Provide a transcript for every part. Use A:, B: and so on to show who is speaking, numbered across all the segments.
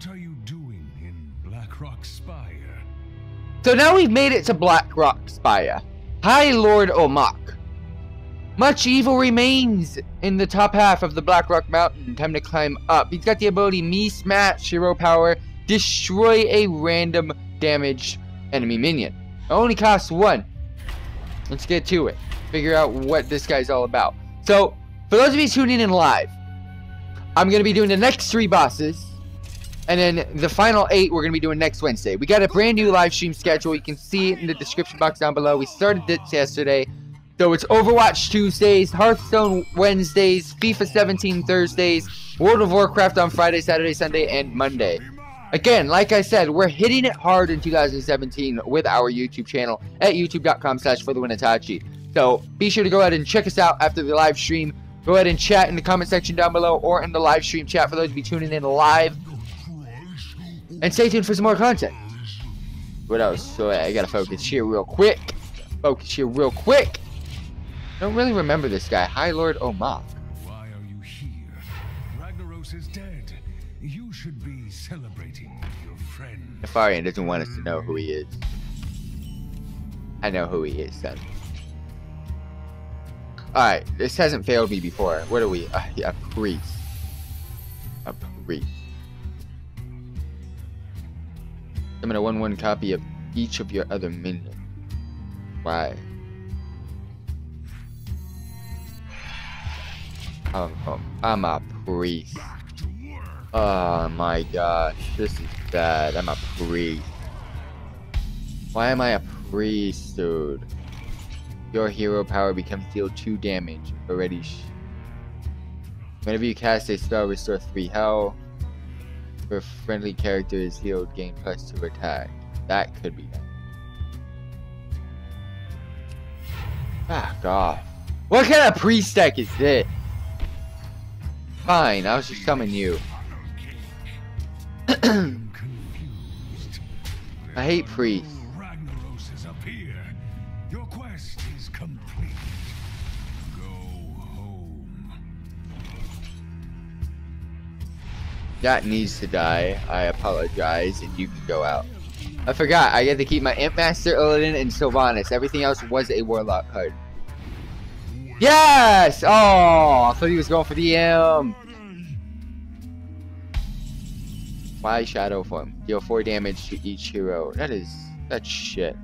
A: what are you doing in Blackrock Spire?
B: So now we've made it to Blackrock Spire. Highlord Omokk. Much evil remains in the top half of the Blackrock Mountain. Time to climb up. He's got the ability Me Smash, Hero Power, destroy a random damaged enemy minion. It only costs one. Let's get to it. Figure out what this guy's all about. So, for those of you tuning in live, I'm going to be doing the next three bosses. And then the final eight we're going to be doing next Wednesday. We got a brand new live stream schedule. You can see it in the description box down below. We started this yesterday. So it's Overwatch Tuesdays, Hearthstone Wednesdays, FIFA 17 Thursdays, World of Warcraft on Friday, Saturday, Sunday, and Monday. Again, like I said, we're hitting it hard in 2017 with our YouTube channel at youtube.com slash for the Winatachi. So be sure to go ahead and check us out after the live stream. Go ahead and chat in the comment section down below or in the live stream chat for those of you tuning in live. And stay tuned for some more content. What else? So I gotta focus here real quick. Focus here real quick. I Don't really remember this guy. Highlord Omokk.
A: Why are you here? Ragnaros is dead. You should be celebrating with your friend.
B: Nefarian doesn't want us to know who he is. I know who he is, son. Alright, this hasn't failed me before. What are we? Uh, a priest. A priest. I'm gonna 1-1 copy of each of your other minions. Why? Um, um, I'm a priest. Oh my gosh, this is bad. I'm a priest. Why am I a priest, dude? Your hero power becomes deal 2 damage. Already. Whenever you cast a spell, restore 3 health. For friendly character is healed, gain plus 2 attack. That could be nice. Back off. What kind of priest deck is this? Fine, I was just summoning you. I hate priests. That needs to die. I apologize, and you can go out. I forgot, I get to keep my Imp Master, Illidan, and Sylvanas. Everything else was a Warlock card. Yes! Oh, I thought he was going for the M. Why Shadow Form? Deal 4 damage to each hero. That is... That's shit.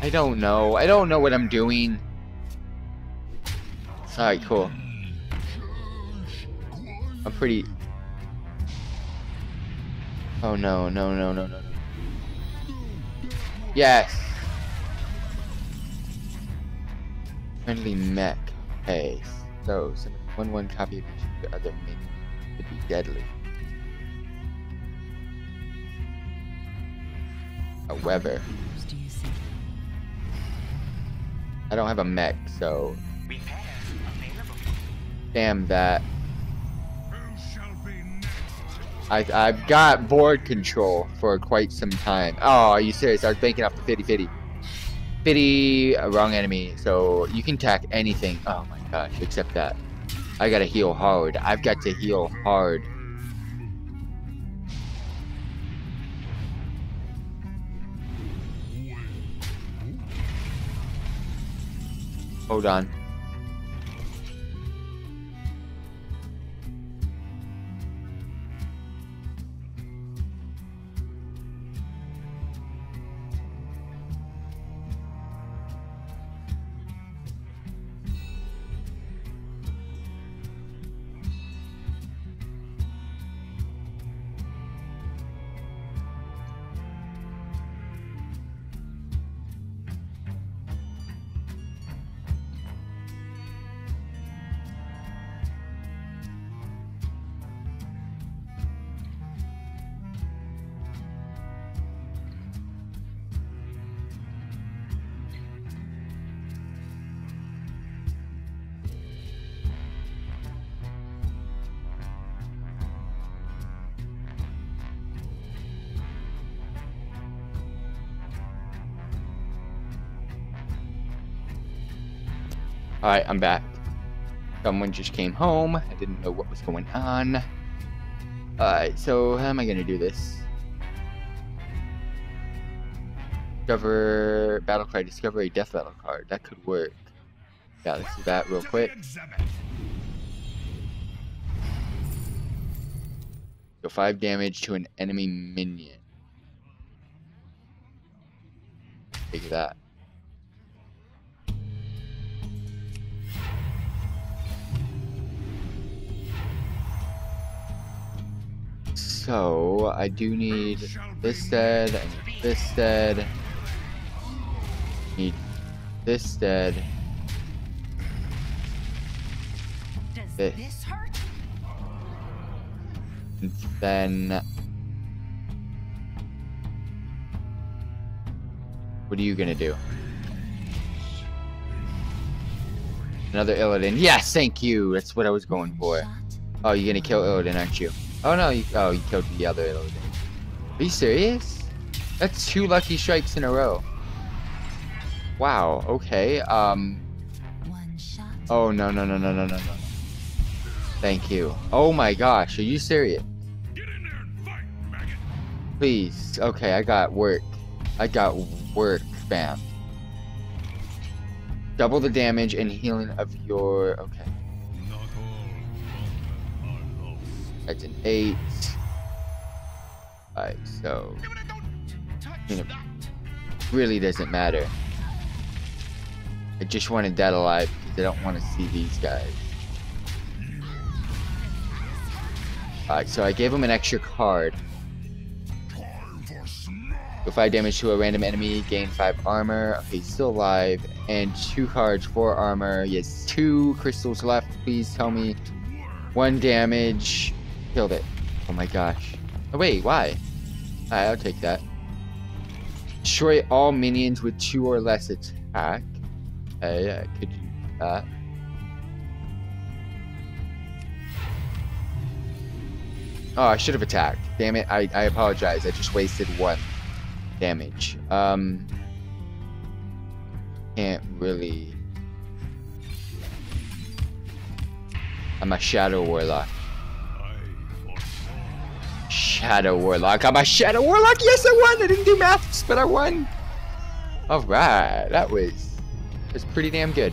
B: I don't know. I don't know what I'm doing. Alright, cool. I'm pretty... Oh no, no, no, no, no. Yes! Friendly mech. Hey, so, so one one copy of each of the other minions could be deadly. However, I don't have a mech, so damn that.
A: Who shall be next?
B: I, I've got board control for quite some time. Oh, are you serious? I was banking off the Fitty Fitty. Fitty, uh, wrong enemy. So you can tack anything. Oh my gosh, except that. I gotta heal hard. I've got to heal hard. Hold on. Alright, I'm back. Someone just came home. I didn't know what was going on. Alright, so how am I gonna do this? Discover battle card, discover a death battle card. That could work. Yeah, let's do that real quick. So five damage to an enemy minion. Take that. So I do need this dead, I need this dead, need this dead. This.
C: this hurt?
B: And then what are you gonna do? Another Illidan. Yes, thank you. That's what I was going for. Oh, you're gonna kill Illidan, aren't you? Oh no, you, oh, you killed the other Illidan. Are you serious? That's two lucky strikes in a row. Wow. Okay. Um. Oh no no no no no no no. Thank you. Oh my gosh, are you serious?
A: Get in there and fight, maggot.
B: Please. Okay, I got work. I got work, fam. Double the damage and healing of your. Okay, that's an eight. Alright, so Yeah.
A: that.
B: really doesn't matter. I just wanted that alive because I don't want to see these guys. Alright, so I gave him an extra card. Go 5 damage to a random enemy, gain 5 armor. Okay, he's still alive. And 2 cards, 4 armor. He has 2 crystals left. Please tell me. 1 damage. Killed it. Oh my gosh. Oh wait, why? Alright, I'll take that. Destroy all minions with 2 or less attack. I could use that. Oh, I should have attacked. Damn it, I, I apologize. I just wasted 1 damage. Um, can't really. I'm a Shadow Warlock.
A: Foresaw.
B: Shadow Warlock. I'm a Shadow Warlock. Yes, I won. I didn't do maths, but I won. All right, that was that was pretty damn good.